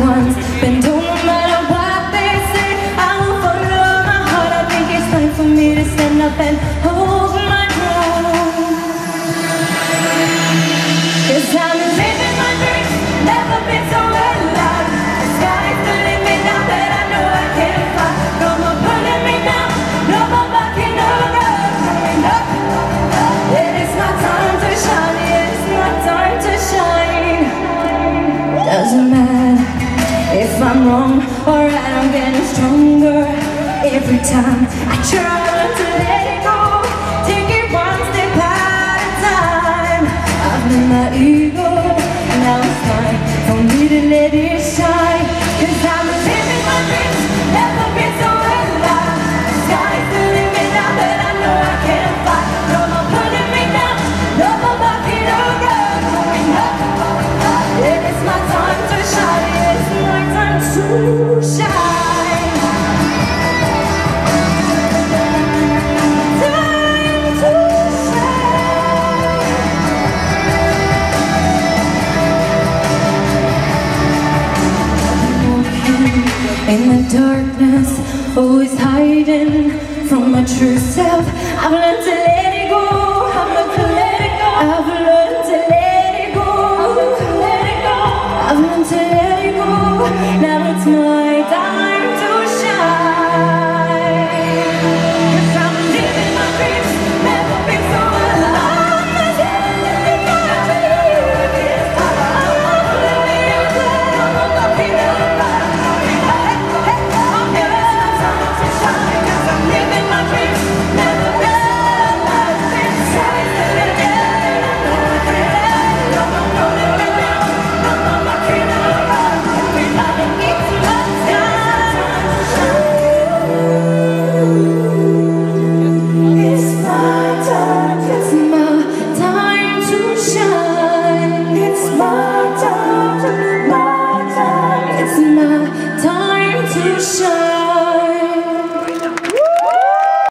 once been. No matter what they say, I will follow my heart. I think it's time for me to stand up and hold my ground. I'm living my dreams, never been so alive. The sky's the limit now that I know I can fly. No more pulling me down, no more backing around. Coming up, it's my time to shine. It's my time to shine. Doesn't matter wrong or I'm getting stronger. Every time I try to always hiding from my true self. I've learned to let it go. I've learned to let it go. I've learned to let it go. I've learned to let it go. Now it's mine. my time to shine.